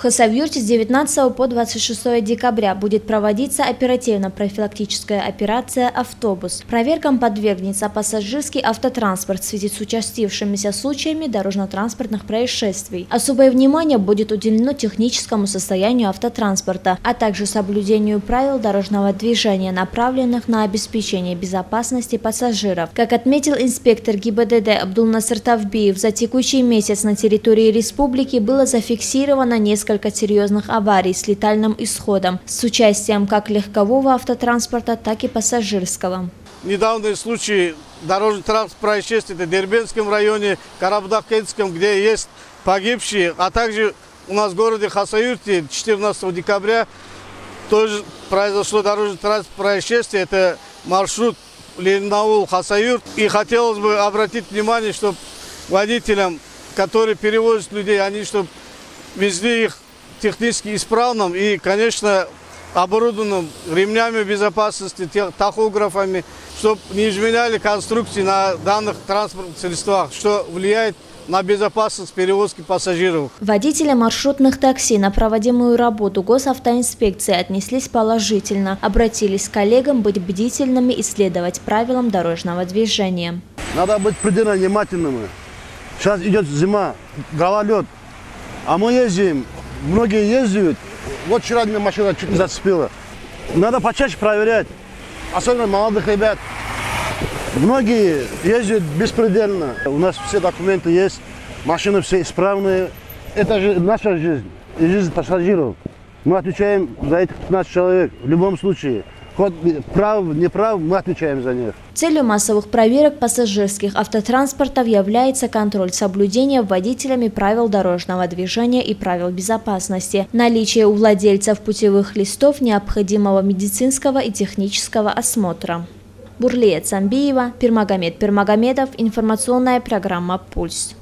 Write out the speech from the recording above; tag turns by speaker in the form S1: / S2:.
S1: В Хасавюрте с 19 по 26 декабря будет проводиться оперативно-профилактическая операция «Автобус». Проверкам подвергнется пассажирский автотранспорт в связи с участившимися случаями дорожно-транспортных происшествий. Особое внимание будет уделено техническому состоянию автотранспорта, а также соблюдению правил дорожного движения, направленных на обеспечение безопасности пассажиров. Как отметил инспектор ГИБДД Абдулнасыр Тавбиев, за текущий месяц на территории республики было зафиксировано несколько несколько серьезных аварий с летальным исходом с участием как легкового автотранспорта, так и пассажирского.
S2: Недавние случаи дорожно-транспортных происшествий в Дербенском районе, Карабдакенском, где есть погибшие, а также у нас в городе Хасаюрте 14 декабря тоже произошло дорожно-транспортное происшествие. Это маршрут Ленаул Хасаюрт. И хотелось бы обратить внимание, чтобы водителям, которые перевозят людей, они чтобы везли их технически исправным и, конечно, оборудованным ремнями безопасности, тахографами, чтобы не изменяли конструкции на данных транспортных средствах, что влияет на безопасность перевозки пассажиров.
S1: Водители маршрутных такси на проводимую работу госавтоинспекции отнеслись положительно. Обратились к коллегам быть бдительными и следовать правилам дорожного движения.
S3: Надо быть предельно внимательными. Сейчас идет зима, гололед. А мы ездим, многие ездят. Вот вчера меня машина чуть не зацепила. Надо почаще проверять, особенно молодых ребят. Многие ездят беспредельно. У нас все документы есть, машины все исправные. Это же наша жизнь и жизнь пассажиров. Мы отвечаем за этих 15 человек в любом случае. Хоть прав, не прав, мы отвечаем за них.
S1: Целью массовых проверок пассажирских автотранспортов является контроль соблюдения водителями правил дорожного движения и правил безопасности, наличие у владельцев путевых листов необходимого медицинского и технического осмотра. Бурлея Цамбиева, Пермагомед Пермагомедов, информационная программа «Пульс».